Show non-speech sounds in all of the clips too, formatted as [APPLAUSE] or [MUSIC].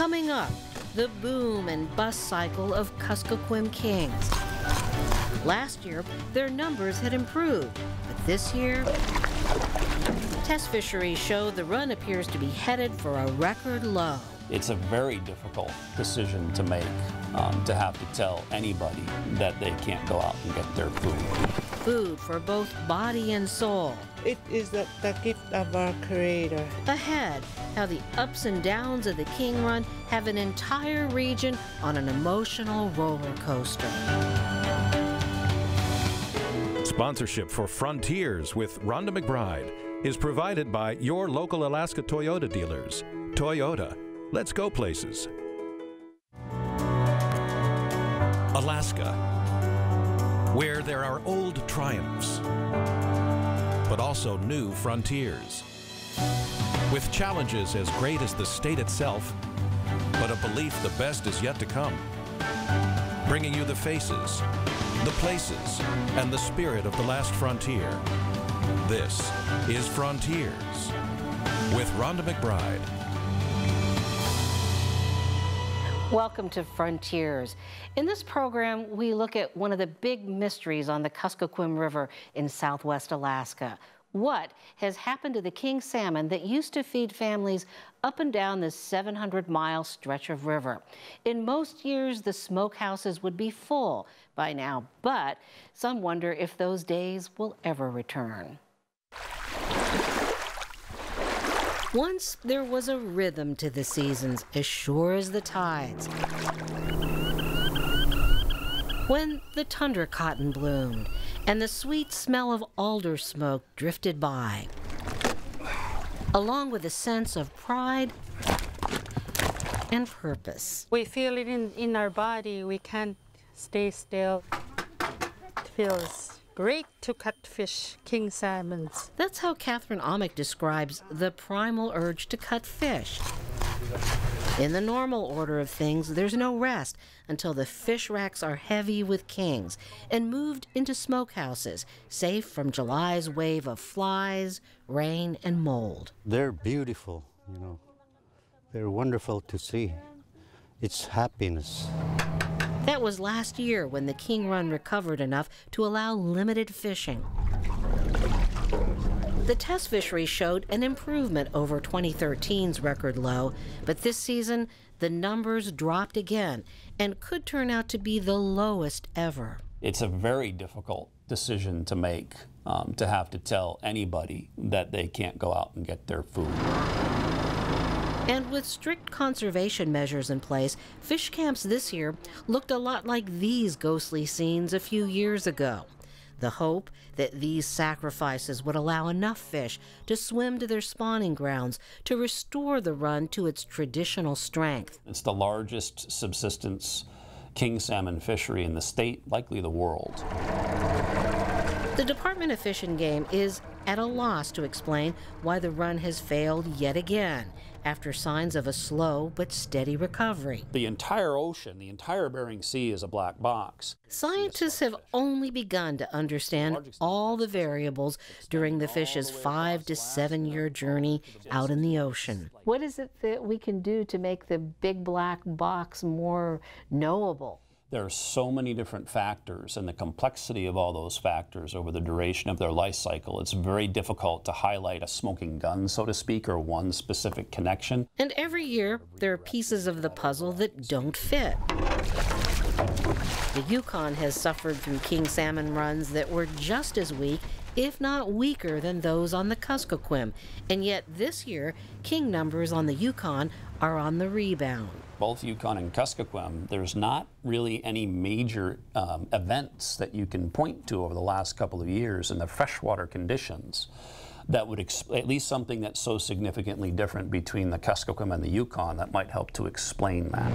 Coming up, the boom and bust cycle of Kuskokwim Kings. Last year, their numbers had improved, but this year, test fisheries show the run appears to be headed for a record low. It's a very difficult decision to make, um, to have to tell anybody that they can't go out and get their food. Food for both body and soul. It is the, the gift of our Creator. Ahead, how the ups and downs of the King Run have an entire region on an emotional roller coaster. Sponsorship for Frontiers with Rhonda McBride is provided by your local Alaska Toyota dealers. Toyota, let's go places. Alaska, where there are old triumphs, but also new frontiers. With challenges as great as the state itself, but a belief the best is yet to come. Bringing you the faces, the places, and the spirit of the last frontier. This is Frontiers with Rhonda McBride. Welcome to Frontiers. In this program, we look at one of the big mysteries on the Kuskokwim River in southwest Alaska. What has happened to the king salmon that used to feed families up and down this 700 mile stretch of river? In most years, the smokehouses would be full by now, but some wonder if those days will ever return. Once there was a rhythm to the seasons, as sure as the tides. When the tundra cotton bloomed and the sweet smell of alder smoke drifted by, along with a sense of pride and purpose. We feel it in, in our body. We can't stay still. It feels great to cut fish, king salmons. That's how Catherine Amick describes the primal urge to cut fish. In the normal order of things, there's no rest until the fish racks are heavy with kings and moved into smokehouses, safe from July's wave of flies, rain, and mold. They're beautiful, you know. They're wonderful to see. It's happiness. That was last year when the King Run recovered enough to allow limited fishing. The test fishery showed an improvement over 2013's record low, but this season the numbers dropped again and could turn out to be the lowest ever. It's a very difficult decision to make, um, to have to tell anybody that they can't go out and get their food. And with strict conservation measures in place, fish camps this year looked a lot like these ghostly scenes a few years ago. The hope that these sacrifices would allow enough fish to swim to their spawning grounds to restore the run to its traditional strength. It's the largest subsistence king salmon fishery in the state, likely the world. The Department of Fish and Game is at a loss to explain why the run has failed yet again after signs of a slow but steady recovery. The entire ocean, the entire Bering Sea is a black box. Scientists have only begun to understand all the variables during the fish's five to seven year journey out in the ocean. What is it that we can do to make the big black box more knowable? There are so many different factors and the complexity of all those factors over the duration of their life cycle. It's very difficult to highlight a smoking gun, so to speak, or one specific connection. And every year, there are pieces of the puzzle that don't fit. The Yukon has suffered through king salmon runs that were just as weak, if not weaker, than those on the Kuskokwim. And yet this year, king numbers on the Yukon are on the rebound both Yukon and Kuskokwim, there's not really any major um, events that you can point to over the last couple of years in the freshwater conditions that would at least something that's so significantly different between the Kuskokwim and the Yukon that might help to explain that.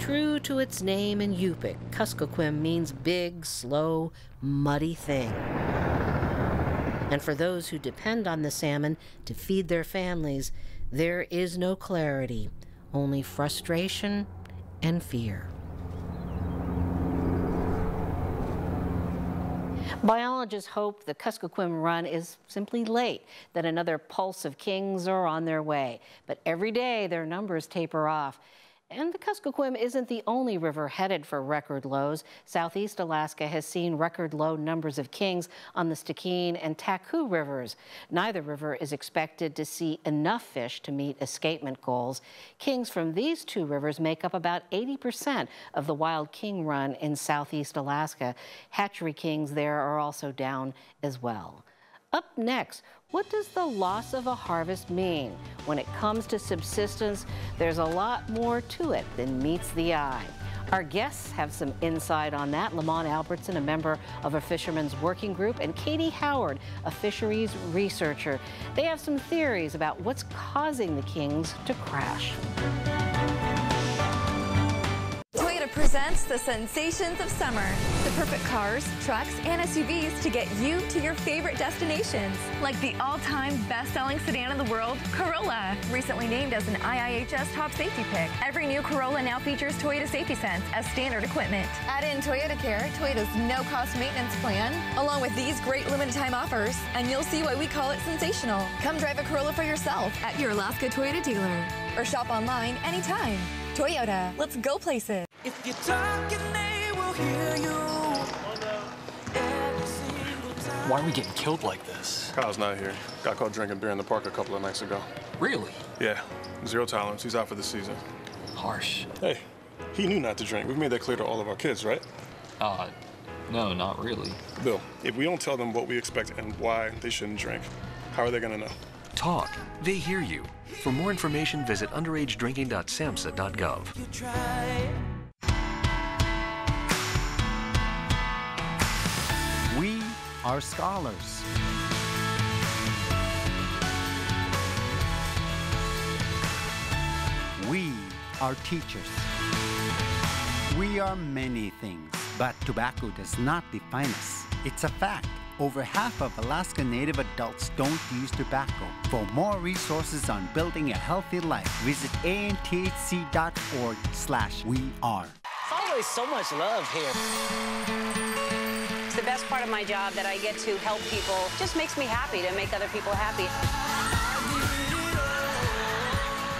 True to its name in Yupik, Kuskokwim means big, slow, muddy thing. And for those who depend on the salmon to feed their families, there is no clarity, only frustration and fear. Biologists hope the Kuskokwim run is simply late, that another pulse of kings are on their way. But every day their numbers taper off. And the Kuskokwim isn't the only river headed for record lows. Southeast Alaska has seen record low numbers of kings on the Stikine and Taku rivers. Neither river is expected to see enough fish to meet escapement goals. Kings from these two rivers make up about 80% of the wild king run in Southeast Alaska. Hatchery kings there are also down as well. Up next, what does the loss of a harvest mean? When it comes to subsistence, there's a lot more to it than meets the eye. Our guests have some insight on that. LaMont Albertson, a member of a fishermen's working group, and Katie Howard, a fisheries researcher. They have some theories about what's causing the kings to crash. Presents the sensations of summer. The perfect cars, trucks, and SUVs to get you to your favorite destinations. Like the all-time best-selling sedan in the world, Corolla. Recently named as an IIHS top safety pick. Every new Corolla now features Toyota Safety Sense as standard equipment. Add in Toyota Care, Toyota's no-cost maintenance plan, along with these great limited time offers, and you'll see why we call it sensational. Come drive a Corolla for yourself at your Alaska Toyota dealer or shop online anytime. Toyota, let's go places. If you're talking, they will hear you. Why are we getting killed like this? Kyle's not here. Got caught drinking beer in the park a couple of nights ago. Really? Yeah. Zero tolerance. He's out for the season. Harsh. Hey, he knew not to drink. We've made that clear to all of our kids, right? Uh, no, not really. Bill, if we don't tell them what we expect and why they shouldn't drink, how are they gonna know? Talk. They hear you. For more information, visit underagedrinking.samhsa.gov. are scholars. We are teachers. We are many things, but tobacco does not define us. It's a fact. Over half of Alaska Native adults don't use tobacco. For more resources on building a healthy life, visit anthc.org slash we are. It's always so much love here. It's the best part of my job that I get to help people. It just makes me happy to make other people happy.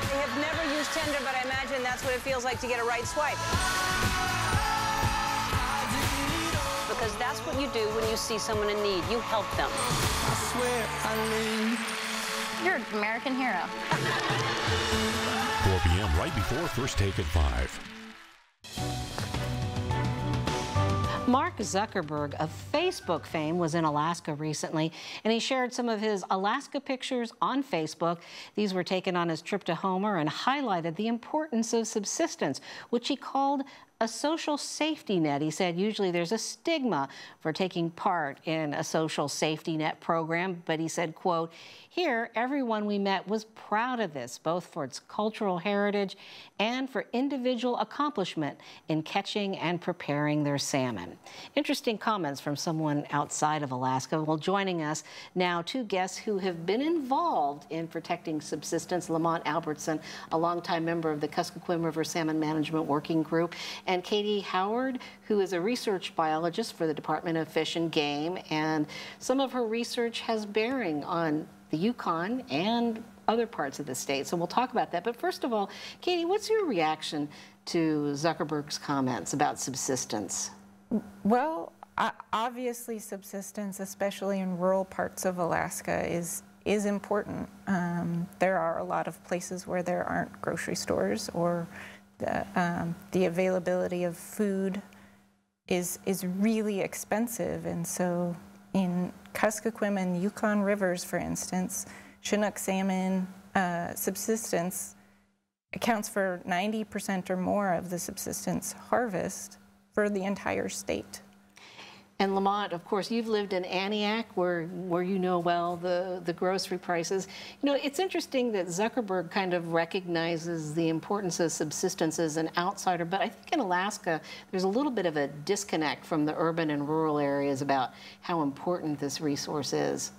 I have never used Tinder, but I imagine that's what it feels like to get a right swipe because that's what you do when you see someone in need. You help them. I swear I You're an American hero. 4 p.m. right before First Take at 5. Mark Zuckerberg of Facebook fame was in Alaska recently, and he shared some of his Alaska pictures on Facebook. These were taken on his trip to Homer and highlighted the importance of subsistence, which he called a social safety net. He said usually there's a stigma for taking part in a social safety net program, but he said, quote, here, everyone we met was proud of this, both for its cultural heritage and for individual accomplishment in catching and preparing their salmon. Interesting comments from someone outside of Alaska. Well, joining us now, two guests who have been involved in protecting subsistence, LaMont Albertson, a longtime member of the Kuskokwim River Salmon Management Working Group, and Katie Howard, who is a research biologist for the Department of Fish and Game, and some of her research has bearing on the Yukon and other parts of the state. So we'll talk about that. But first of all, Katie, what's your reaction to Zuckerberg's comments about subsistence? Well, obviously subsistence, especially in rural parts of Alaska, is is important. Um, there are a lot of places where there aren't grocery stores or the, um, the availability of food is, is really expensive. And so in Kuskokwim and Yukon rivers, for instance, Chinook salmon uh, subsistence accounts for 90% or more of the subsistence harvest for the entire state. And LaMont, of course, you've lived in Aniak, where where you know well the the grocery prices. You know, it's interesting that Zuckerberg kind of recognizes the importance of subsistence as an outsider, but I think in Alaska there's a little bit of a disconnect from the urban and rural areas about how important this resource is.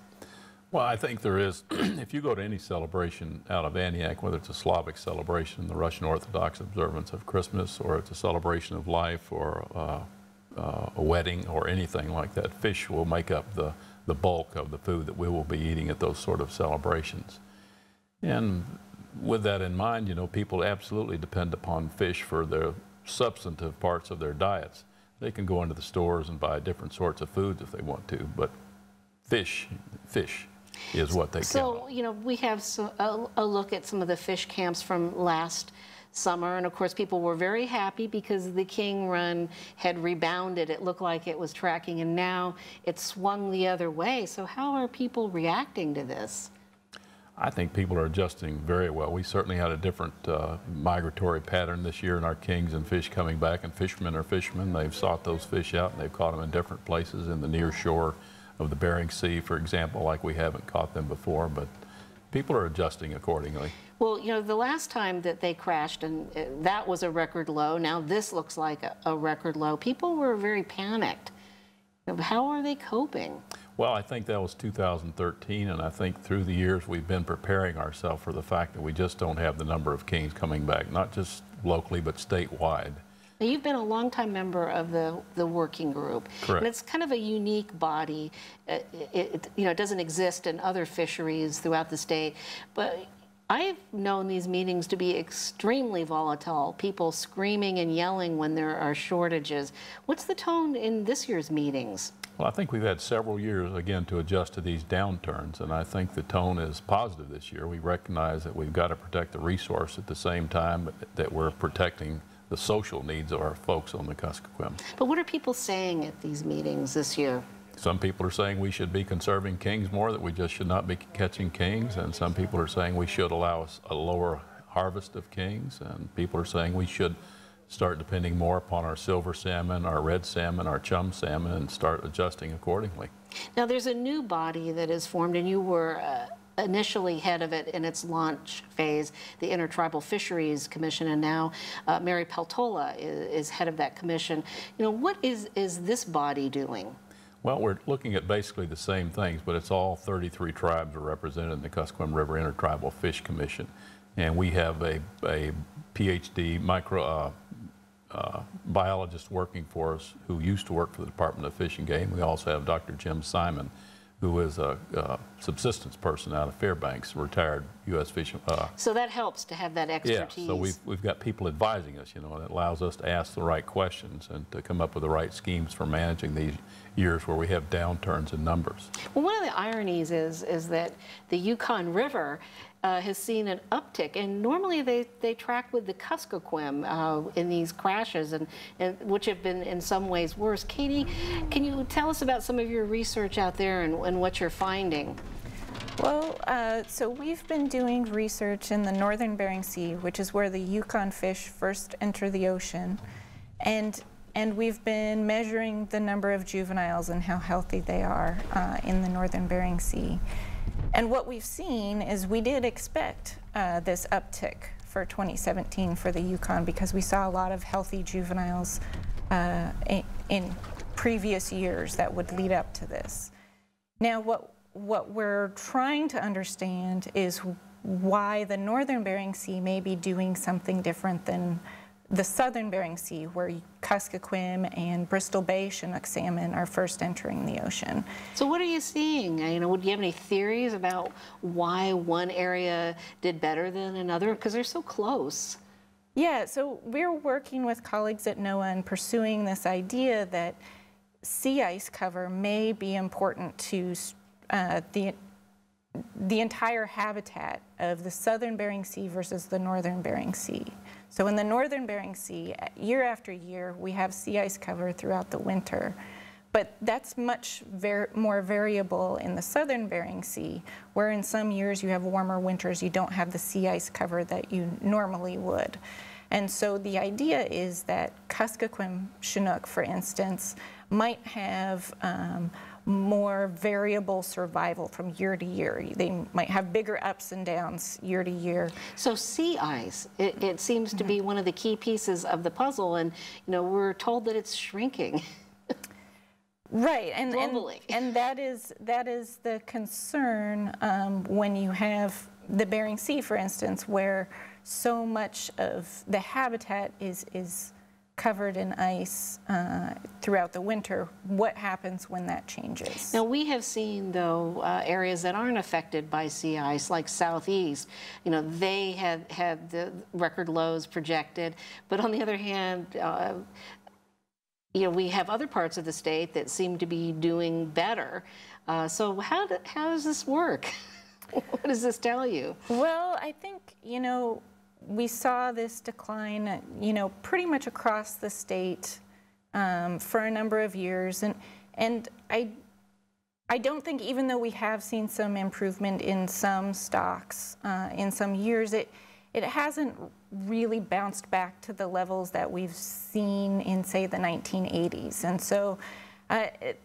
Well, I think there is. [CLEARS THROAT] if you go to any celebration out of Aniak, whether it's a Slavic celebration, the Russian Orthodox observance of Christmas, or it's a celebration of life, or uh, uh, a wedding or anything like that, fish will make up the, the bulk of the food that we will be eating at those sort of celebrations. And with that in mind, you know, people absolutely depend upon fish for their substantive parts of their diets. They can go into the stores and buy different sorts of foods if they want to, but fish, fish is what they so, count on. you know, we have so, a, a look at some of the fish camps from last summer. And of course, people were very happy because the King run had rebounded. It looked like it was tracking, and now it swung the other way. So, how are people reacting to this? I think people are adjusting very well. We certainly had a different uh, migratory pattern this year in our kings and fish coming back, and fishermen are fishermen. They've sought those fish out and they've caught them in different places in the near shore of the Bering Sea, for example, like we haven't caught them before, but people are adjusting accordingly. Well, you know, the last time that they crashed, and uh, that was a record low. Now this looks like a, a record low. People were very panicked. How are they coping? Well, I think that was 2013, and I think through the years we've been preparing ourselves for the fact that we just don't have the number of kings coming back, not just locally, but statewide. Now, you've been a longtime member of the, the working group. Correct. And it's kind of a unique body. Uh, it, it, you know, it doesn't exist in other fisheries throughout the state. But I've known these meetings to be extremely volatile, people screaming and yelling when there are shortages. What's the tone in this year's meetings? Well, I think we've had several years, again, to adjust to these downturns, and I think the tone is positive this year. We recognize that we've got to protect the resource at the same time that we're protecting the social needs of our folks on the Kuskokwim. But what are people saying at these meetings this year? Some people are saying we should be conserving kings more, that we just should not be catching kings, and some people are saying we should allow a lower harvest of kings, and people are saying we should start depending more upon our silver salmon, our red salmon, our chum salmon, and start adjusting accordingly. Now, there's a new body that is formed, and you were uh, initially head of it in its launch phase, the Intertribal Fisheries Commission, and now uh, Mary Peltola is, is, head of that commission. You know, what is, is this body doing? Well, we're looking at basically the same things, but it's all 33 tribes are represented in the Kuskokwim River Intertribal Fish Commission. And we have a, a PhD micro uh, uh, biologist working for us who used to work for the Department of Fish and Game. We also have Dr. Jim Simon, who is a, a subsistence person out of Fairbanks, retired U.S. Fish. Uh, so that helps to have that expertise. Yeah, so we've, we've got people advising us, you know, that allows us to ask the right questions and to come up with the right schemes for managing these years where we have downturns in numbers. Well, one of the ironies is, is that the Yukon River uh, has seen an uptick, and normally they, they track with the Kuskokwim uh, in these crashes, and, and, which have been in some ways worse. Katie, can you tell us about some of your research out there and, and what you're finding? Well, uh, so we've been doing research in the northern Bering Sea, which is where the Yukon fish first enter the ocean, and and we've been measuring the number of juveniles and how healthy they are uh, in the northern Bering Sea. And what we've seen is we did expect uh, this uptick for 2017 for the Yukon because we saw a lot of healthy juveniles uh, in, in, previous years that would lead up to this. Now, what, what we're trying to understand is why the northern Bering Sea may be doing something different than the southern Bering Sea, where Kuskokwim and Bristol Bay Chinook salmon are first entering the ocean. So what are you seeing? You know, do you have any theories about why one area did better than another? Because they're so close. Yeah, so we're working with colleagues at NOAA and pursuing this idea that sea ice cover may be important to uh, the the entire habitat of the southern Bering Sea versus the northern Bering Sea. So in the northern Bering Sea, year after year, we have sea ice cover throughout the winter. But that's much more variable in the southern Bering Sea, where in some years you have warmer winters, you don't have the sea ice cover that you normally would. And so the idea is that Kuskokwim Chinook, for instance, might have um, more variable survival from year to year. They might have bigger ups and downs year to year. So sea ice, it, it seems to be mm-hmm. one of the key pieces of the puzzle, and you know we're told that it's shrinking. [LAUGHS] Right, and, and, and that is that is the concern um, when you have the Bering Sea, for instance, where so much of the habitat is is covered in ice uh, throughout the winter, what happens when that changes? Now we have seen though uh, areas that aren't affected by sea ice, like southeast. You know they had had the record lows projected, but on the other hand. Uh, you know, we have other parts of the state that seem to be doing better. Uh, so how, do, how does this work? [LAUGHS] what does this tell you? Well, I think, you know, we saw this decline, you know, pretty much across the state um, for a number of years. And, and I, I don't think, even though we have seen some improvement in some stocks uh, in some years, it, it hasn't really bounced back to the levels that we've seen in, say, the 1980s. And so uh, it,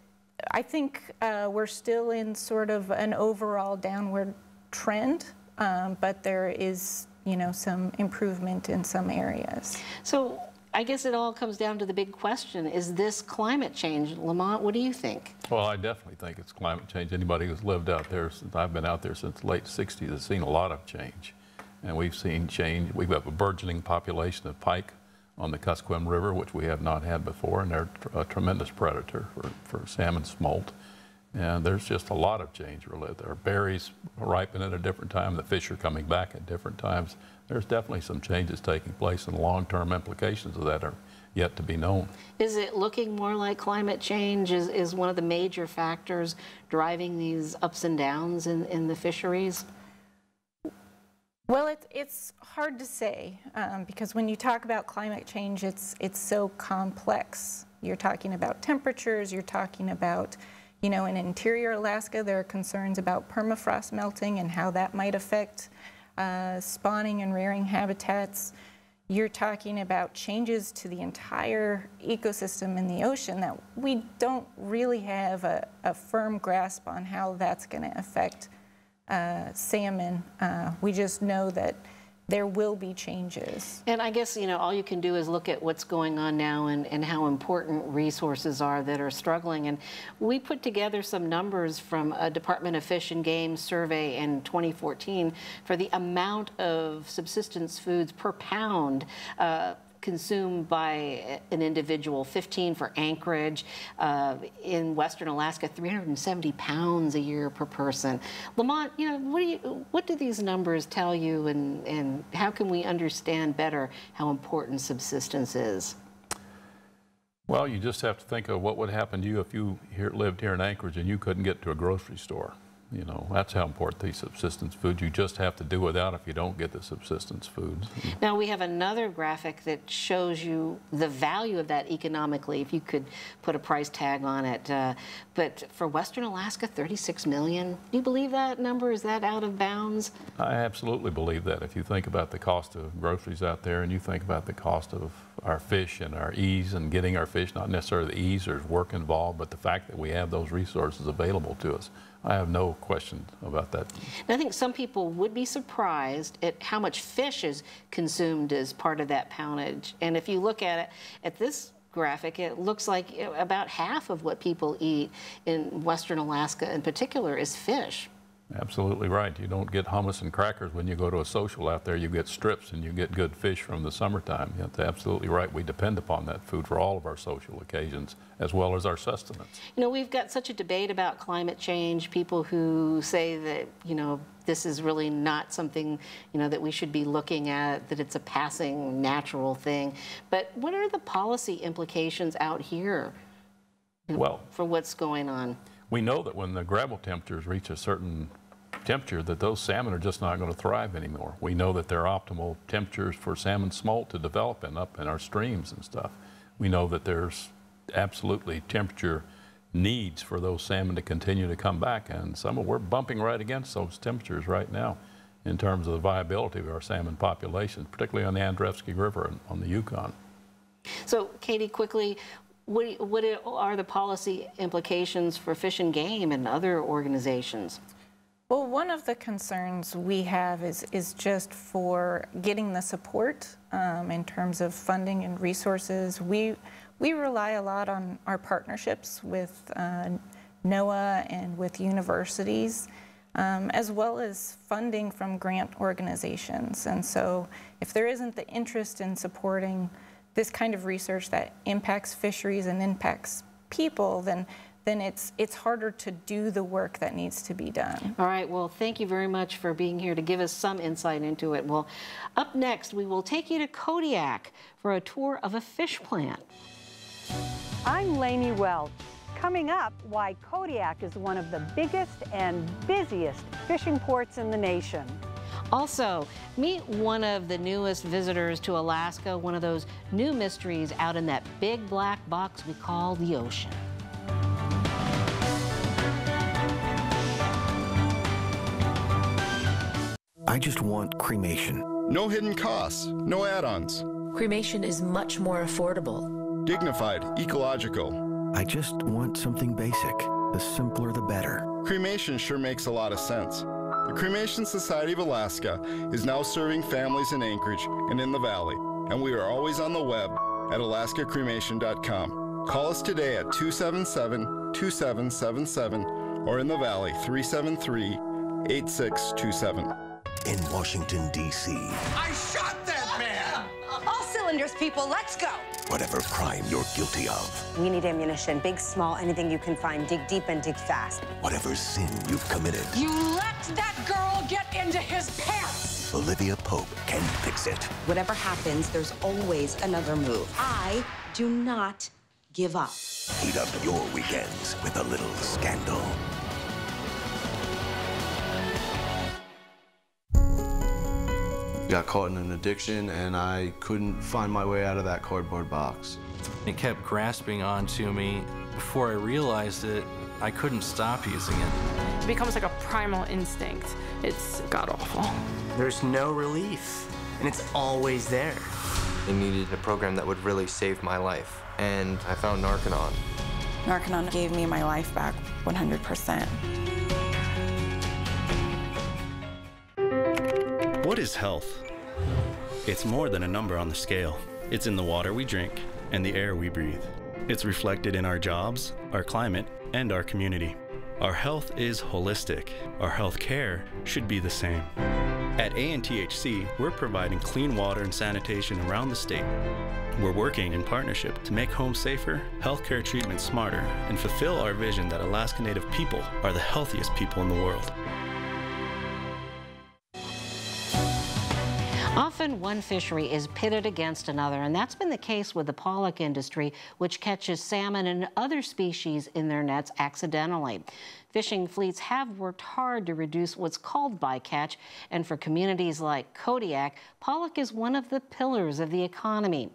I think uh, we're still in sort of an overall downward trend, um, but there is you know, some improvement in some areas. So I guess it all comes down to the big question, is this climate change? LaMont, what do you think? Well, I definitely think it's climate change. Anybody who's lived out there, since I've been out there since the late 60s, has seen a lot of change. And we've seen change. We have got a burgeoning population of pike on the Kuskokwim River, which we have not had before, and they're a tremendous predator for, for salmon smolt. And there's just a lot of change related there. Berries ripen at a different time. The fish are coming back at different times. There's definitely some changes taking place, and long-term implications of that are yet to be known. Is it looking more like climate change is, is one of the major factors driving these ups and downs in, in the fisheries? Well, it, it's hard to say um, because when you talk about climate change, it's, it's so complex. You're talking about temperatures, you're talking about you know, in interior Alaska, there are concerns about permafrost melting and how that might affect uh, spawning and rearing habitats. You're talking about changes to the entire ecosystem in the ocean that we don't really have a, a firm grasp on how that's going to affect uh, salmon. Uh, we just know that there will be changes. And I guess, you know, all you can do is look at what's going on now and, and how important resources are that are struggling. And we put together some numbers from a Department of Fish and Game survey in 2014 for the amount of subsistence foods per pound uh, consumed by an individual, 15 for Anchorage. Uh, in Western Alaska, 370 pounds a year per person. LaMont, you know, what do, you, what do these numbers tell you and, and how can we understand better how important subsistence is? Well, you just have to think of what would happen to you if you here, lived here in Anchorage and you couldn't get to a grocery store. You know, that's how important these subsistence foods. You just have to do without if you don't get the subsistence foods. Now we have another graphic that shows you the value of that economically, if you could put a price tag on it. Uh, but for Western Alaska, 36 million. Do you believe that number? Is that out of bounds? I absolutely believe that. If you think about the cost of groceries out there and you think about the cost of our fish and our ease and getting our fish, not necessarily the ease, there's work involved, but the fact that we have those resources available to us. I have no question about that. I think some people would be surprised at how much fish is consumed as part of that poundage. And if you look at it at this graphic, it looks like about half of what people eat in Western Alaska in particular is fish. Absolutely right. You don't get hummus and crackers when you go to a social out there. You get strips and you get good fish from the summertime. That's absolutely right. We depend upon that food for all of our social occasions as well as our sustenance. You know, we've got such a debate about climate change. People who say that, you know, this is really not something, you know, that we should be looking at, that it's a passing natural thing. But what are the policy implications out here well, for what's going on? We know that when the gravel temperatures reach a certain temperature that those salmon are just not going to thrive anymore. We know that there are optimal temperatures for salmon smolt to develop in up in our streams and stuff. We know that there's absolutely temperature needs for those salmon to continue to come back and some of we're bumping right against those temperatures right now in terms of the viability of our salmon population, particularly on the Andreafsky River and on the Yukon. So, Katie, quickly, what, what are the policy implications for Fish and Game and other organizations? Well, one of the concerns we have is, is just for getting the support um, in terms of funding and resources. We, we rely a lot on our partnerships with uh, NOAA and with universities, um, as well as funding from grant organizations. And so if there isn't the interest in supporting this kind of research that impacts fisheries and impacts people, then then it's it's harder to do the work that needs to be done. All right. Well, thank you very much for being here to give us some insight into it. Well, up next, we will take you to Kodiak for a tour of a fish plant. I'm Laine Welch. Coming up, why Kodiak is one of the biggest and busiest fishing ports in the nation. Also, meet one of the newest visitors to Alaska, one of those new mysteries out in that big black box we call the ocean. I just want cremation. No hidden costs, no add ons. Cremation is much more affordable. Dignified, ecological. I just want something basic. The simpler, the better. Cremation sure makes a lot of sense. The Cremation Society of Alaska is now serving families in Anchorage and in the Valley, and we are always on the web at alaskacremation.com. Call us today at 277 2777 or in the Valley 373 8627. In Washington, D.C., I shot that man! All cylinders, people, let's go! whatever crime you're guilty of, We need ammunition, big, small, anything you can find. Dig deep and dig fast. whatever sin you've committed, You let that girl get into his pants! Olivia Pope can fix it. Whatever happens, there's always another move. I do not give up. Heat up your weekends with a little scandal. Got caught in an addiction and I couldn't find my way out of that cardboard box. It kept grasping onto me. Before I realized it, I couldn't stop using it. It becomes like a primal instinct. It's god awful. There's no relief, and it's always there. I needed a program that would really save my life, and I found Narconon. Narconon gave me my life back 100%. What is health? It's more than a number on the scale. It's in the water we drink and the air we breathe. It's reflected in our jobs, our climate, and our community. Our health is holistic. Our health care should be the same. At ANTHC, we're providing clean water and sanitation around the state. We're working in partnership to make homes safer, healthcare treatment smarter, and fulfill our vision that Alaska Native people are the healthiest people in the world. One fishery is pitted against another, and that's been the case with the pollock industry, which catches salmon and other species in their nets accidentally. Fishing fleets have worked hard to reduce what's called bycatch, and for communities like Kodiak, pollock is one of the pillars of the economy.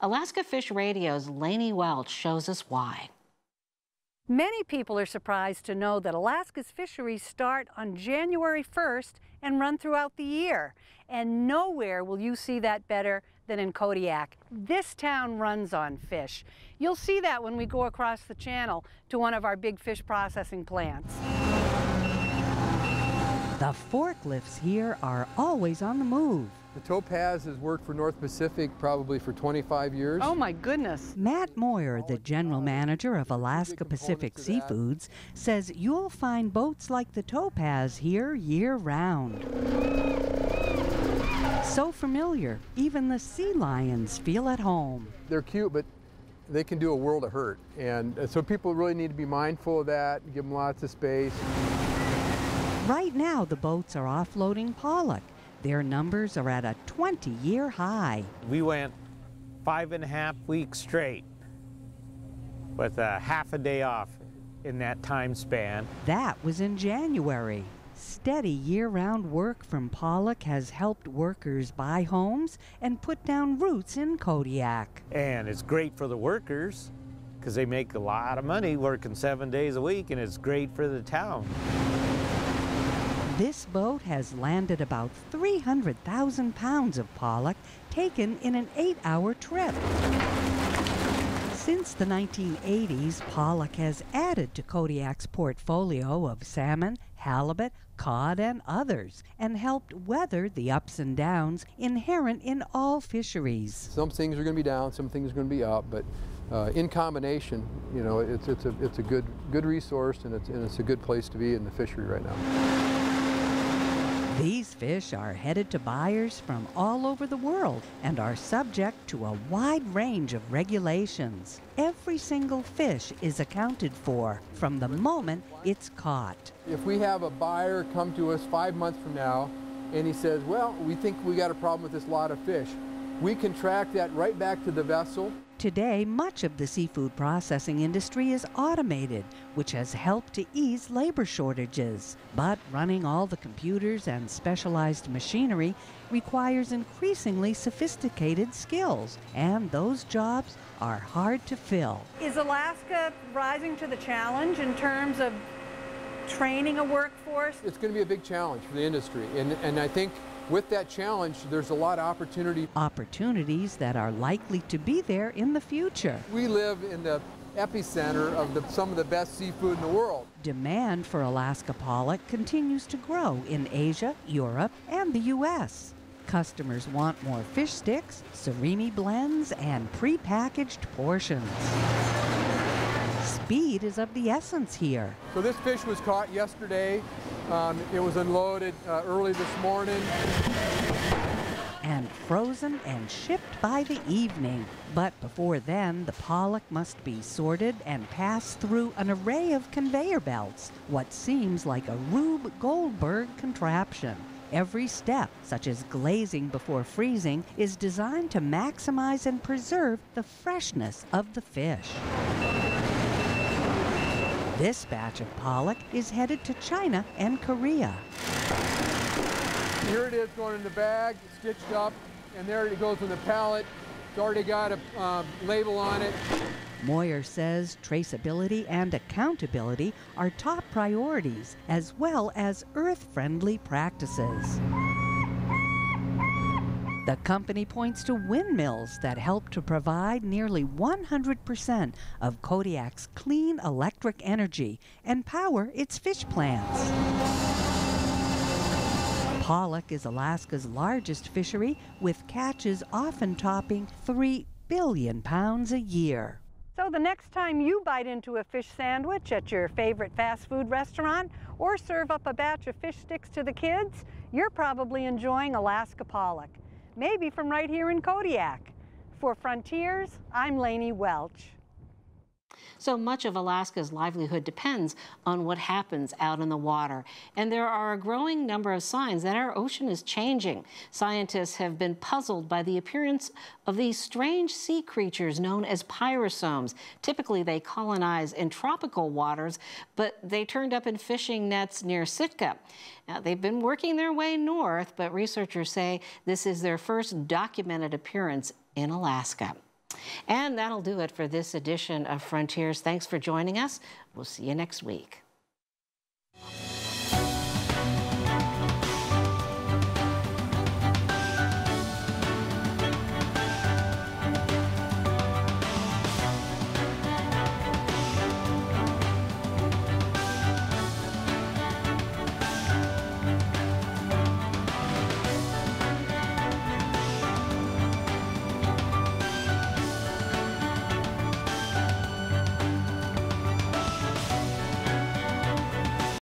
Alaska Fish Radio's Laine Welch shows us why. Many people are surprised to know that Alaska's fisheries start on January 1st and run throughout the year. And nowhere will you see that better than in Kodiak. This town runs on fish. You'll see that when we go across the channel to one of our big fish processing plants. The forklifts here are always on the move. The Topaz has worked for North Pacific probably for 25 years. Oh my goodness. Matt Moyer, the general manager of Alaska Pacific Seafoods, says you'll find boats like the Topaz here year round. So familiar, even the sea lions feel at home. They're cute, but they can do a world of hurt. And uh, so people really need to be mindful of that, give them lots of space. Right now, the boats are offloading pollock. Their numbers are at a 20 year high. We went five and a half weeks straight with a half a day off in that time span. That was in January. Steady year round work from Pollock has helped workers buy homes and put down roots in Kodiak. And it's great for the workers because they make a lot of money working seven days a week, and it's great for the town. This boat has landed about 300,000 pounds of pollock taken in an eight hour trip. Since the 1980s, pollock has added to Kodiak's portfolio of salmon, halibut, cod, and others, and helped weather the ups and downs inherent in all fisheries. Some things are going to be down, some things are going to be up, but uh, in combination, you know, it's, it's, a, it's a good, good resource and it's, and it's a good place to be in the fishery right now. Fish are headed to buyers from all over the world and are subject to a wide range of regulations. Every single fish is accounted for from the moment it's caught. If we have a buyer come to us five months from now and he says, well, we think we got a problem with this lot of fish, we can track that right back to the vessel. Today, much of the seafood processing industry is automated, which has helped to ease labor shortages. But running all the computers and specialized machinery requires increasingly sophisticated skills, and those jobs are hard to fill. Is Alaska rising to the challenge in terms of training a workforce? It's going to be a big challenge for the industry, and, and I think with that challenge, there's a lot of opportunity. Opportunities that are likely to be there in the future. We live in the epicenter of the, some of the best seafood in the world. Demand for Alaska pollock continues to grow in Asia, Europe, and the U.S. Customers want more fish sticks, surimi blends, and prepackaged portions. Speed is of the essence here. So this fish was caught yesterday. Um, it was unloaded uh, early this morning. And frozen and shipped by the evening. But before then, the pollock must be sorted and pass through an array of conveyor belts, what seems like a Rube Goldberg contraption. Every step, such as glazing before freezing, is designed to maximize and preserve the freshness of the fish. This batch of pollock is headed to China and Korea. Here it is going in the bag, stitched up, and there it goes in the pallet. It's already got a uh, label on it. Moyer says traceability and accountability are top priorities, as well as earth-friendly practices. The company points to windmills that help to provide nearly 100% of Kodiak's clean electric energy and power its fish plants. Pollock is Alaska's largest fishery, with catches often topping 3 billion pounds a year. So the next time you bite into a fish sandwich at your favorite fast food restaurant or serve up a batch of fish sticks to the kids, you're probably enjoying Alaska pollock maybe from right here in Kodiak. For Frontiers, I'm Laine Welch. So much of Alaska's livelihood depends on what happens out in the water. And there are a growing number of signs that our ocean is changing. Scientists have been puzzled by the appearance of these strange sea creatures known as pyrosomes. Typically, they colonize in tropical waters, but they turned up in fishing nets near Sitka. Now, they've been working their way north, but researchers say this is their first documented appearance in Alaska. And that'll do it for this edition of Frontiers. Thanks for joining us. We'll see you next week.